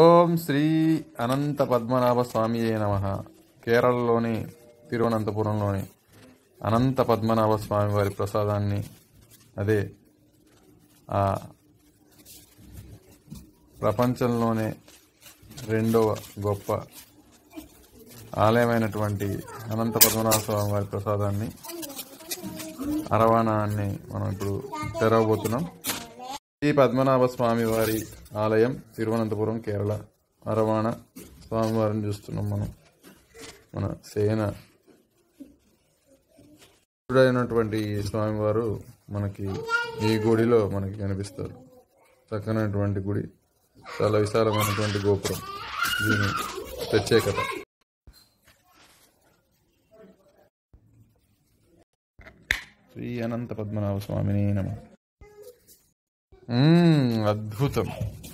ఓం శ్రీ అనంత పద్మనాభ స్వామి నమ. కేరళలోని తిరువనంతపురంలోని అనంత పద్మనాభ స్వామి వారి ప్రసాదాన్ని అదే ఆ ప్రపంచంలోనే రెండవ గొప్ప ఆలయమైనటువంటి అనంత పద్మనాభ స్వామి వారి ప్రసాదాన్ని అరవాణాన్ని మనం ఇప్పుడు తెరవబోతున్నాం. శ్రీ పద్మనాభ స్వామివారి ఆలయం తిరువనంతపురం కేరళ. అరవాణ స్వామివారిని చూస్తున్నాం మనం. మన సేన అయినటువంటి స్వామివారు మనకి ఈ గుడిలో మనకి కనిపిస్తారు. చక్కనటువంటి గుడి చాలా విశాలమైనటువంటి గోపురం. దీని ప్రత్యేకత. శ్రీ అనంత పద్మనాభ స్వామిని నమ. Ммм, круто. А